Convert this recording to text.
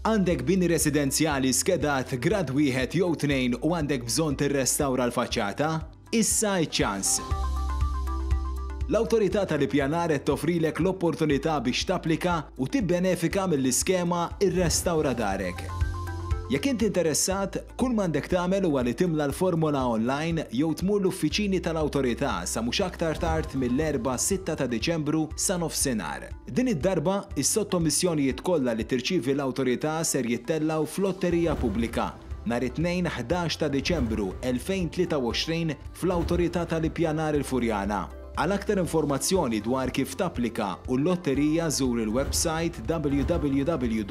Għandek bini residenzjali skedat grad wieħed jew tnejn u għandek bżonn tirrestawra l-faċċata? Issa ċ-ċans! L-Awtorità tal-Ippjanar qed toffrilek l-opportunità biex tapplika u tibbenefika mill-iskema Irrestawra Darek. Jekk int interessat, kull m'għandek tagħmel huwa li timla l-formola online jew tmur l-uffiċini tal-Awtorità sa mhux aktar tard mill-Erbgħa 6 ta' Diċembru sa nofsinhar. Din id-darba, is-sottomissjonijiet kollha li tirċievi l-Awtorità ser jittellgħu f'lotterija pubblika, nhar it-Tnejn 11 ta' Diċembru 2023 fl-Awtorità tal-Ippjanar il-Furjana. Għal aktar informazzjoni dwar kif tapplika u l-lotterija żur il-websajt www.pa.org.mt.